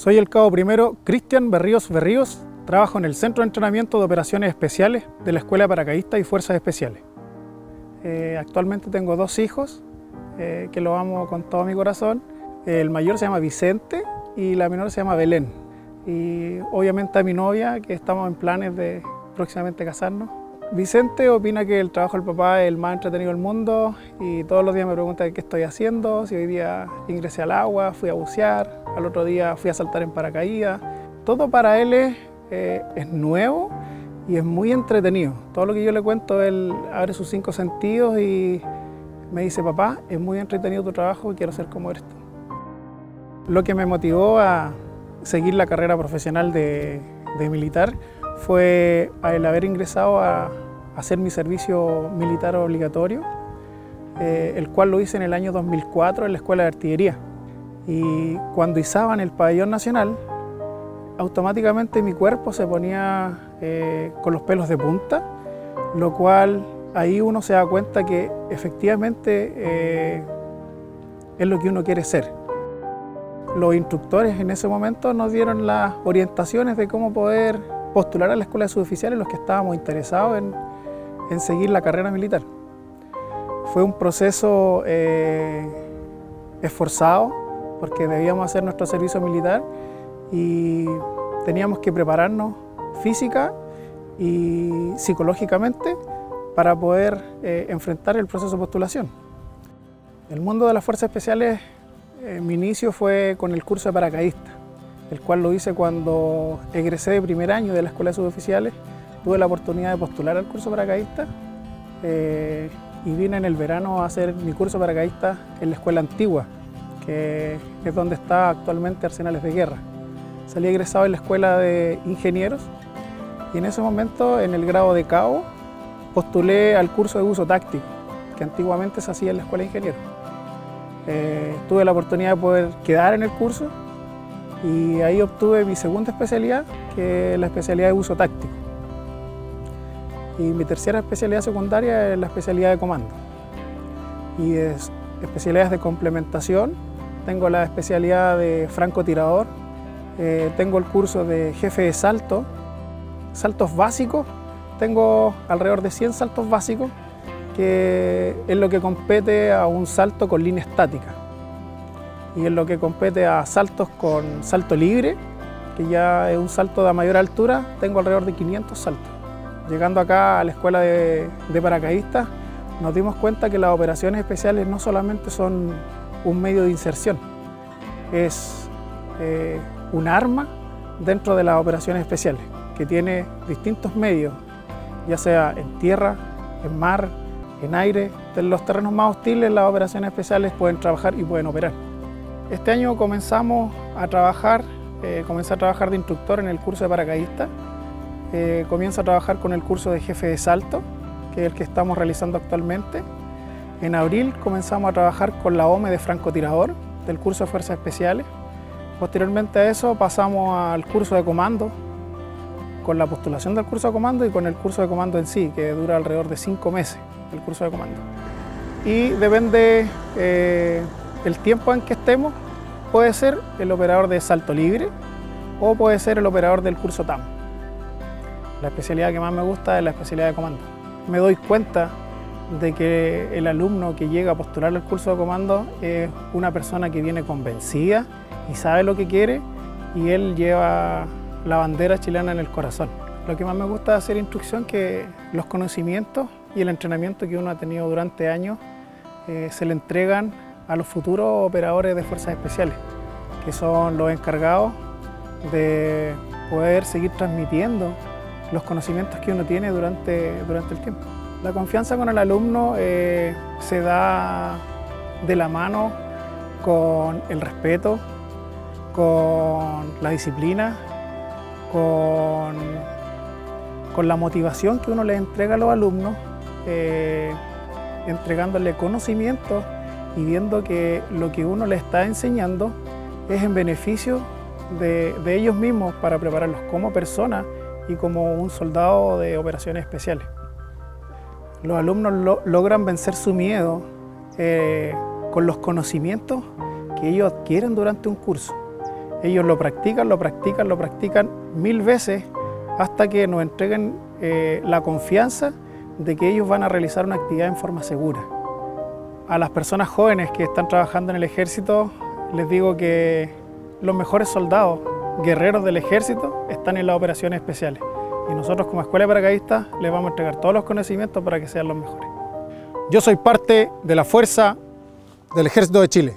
Soy el cabo primero Cristian Berríos Berríos, trabajo en el Centro de Entrenamiento de Operaciones Especiales de la Escuela de Paracaidistas y Fuerzas Especiales. Eh, actualmente tengo dos hijos eh, que los amo con todo mi corazón. El mayor se llama Vicente y la menor se llama Belén. Y obviamente a mi novia, que estamos en planes de próximamente casarnos. Vicente opina que el trabajo del papá es el más entretenido del mundo y todos los días me pregunta qué estoy haciendo, si hoy día ingresé al agua, fui a bucear, al otro día fui a saltar en paracaídas. Todo para él es, eh, es nuevo y es muy entretenido. Todo lo que yo le cuento, él abre sus cinco sentidos y me dice, papá, es muy entretenido tu trabajo y quiero ser como eres tú. Lo que me motivó a seguir la carrera profesional de, de militar fue el haber ingresado a hacer mi servicio militar obligatorio, eh, el cual lo hice en el año 2004 en la Escuela de Artillería. Y cuando izaban el pabellón nacional, automáticamente mi cuerpo se ponía eh, con los pelos de punta, lo cual ahí uno se da cuenta que efectivamente eh, es lo que uno quiere ser. Los instructores en ese momento nos dieron las orientaciones de cómo poder postular a la Escuela de Suboficiales los que estábamos interesados en, seguir la carrera militar. Fue un proceso eh, esforzado porque debíamos hacer nuestro servicio militar y teníamos que prepararnos física y psicológicamente para poder eh, enfrentar el proceso de postulación. El mundo de las fuerzas especiales, eh, mi inicio fue con el curso de paracaidista el cual lo hice cuando egresé de primer año de la Escuela de Suboficiales. Tuve la oportunidad de postular al curso paracaidista eh, y vine en el verano a hacer mi curso paracaidista en la Escuela Antigua, que es donde está actualmente Arsenales de Guerra. Salí egresado en la Escuela de Ingenieros y en ese momento, en el grado de cabo, postulé al curso de uso táctico, que antiguamente se hacía en la Escuela de Ingenieros. Eh, tuve la oportunidad de poder quedar en el curso y ahí obtuve mi segunda especialidad, que es la especialidad de uso táctico. Y mi tercera especialidad secundaria es la especialidad de comando. Y es especialidades de complementación, tengo la especialidad de francotirador, eh, tengo el curso de jefe de salto, saltos básicos, tengo alrededor de 100 saltos básicos, que es lo que compete a un salto con línea estática y en lo que compete a saltos con salto libre, que ya es un salto de mayor altura, tengo alrededor de 500 saltos. Llegando acá a la escuela de, paracaidistas, nos dimos cuenta que las operaciones especiales no solamente son un medio de inserción, es eh, un arma dentro de las operaciones especiales, que tiene distintos medios, ya sea en tierra, en mar, en aire. En los terrenos más hostiles las operaciones especiales pueden trabajar y pueden operar. Este año comenzamos a trabajar, eh, a trabajar de instructor en el curso de paracaidista. Eh, comienzo a trabajar con el curso de jefe de salto, que es el que estamos realizando actualmente. En abril comenzamos a trabajar con la OME de francotirador del curso de fuerzas especiales. Posteriormente a eso pasamos al curso de comando, con la postulación del curso de comando y con el curso de comando en sí, que dura alrededor de cinco meses el curso de comando. Y depende eh, el tiempo en que estemos puede ser el operador de salto libre o puede ser el operador del curso TAM. La especialidad que más me gusta es la especialidad de comando. Me doy cuenta de que el alumno que llega a postular el curso de comando es una persona que viene convencida y sabe lo que quiere y él lleva la bandera chilena en el corazón. Lo que más me gusta de hacer instrucción que los conocimientos y el entrenamiento que uno ha tenido durante años eh, se le entregan a los futuros operadores de fuerzas especiales, que son los encargados de poder seguir transmitiendo los conocimientos que uno tiene durante, durante el tiempo. La confianza con el alumno eh, se da de la mano con el respeto, con la disciplina, con, con la motivación que uno le entrega a los alumnos, eh, entregándole conocimientos y viendo que lo que uno le está enseñando es en beneficio de, ellos mismos para prepararlos como personas y como un soldado de operaciones especiales. Los alumnos logran vencer su miedo eh, con los conocimientos que ellos adquieren durante un curso Ellos lo practican, lo practican, lo practican mil veces hasta que nos entreguen eh, la confianza de que ellos van a realizar una actividad en forma segura. A las personas jóvenes que están trabajando en el ejército les digo que los mejores soldados, guerreros del ejército, están en las operaciones especiales. Y nosotros como Escuela de Paracaidistas les vamos a entregar todos los conocimientos para que sean los mejores. Yo soy parte de la fuerza del Ejército de Chile.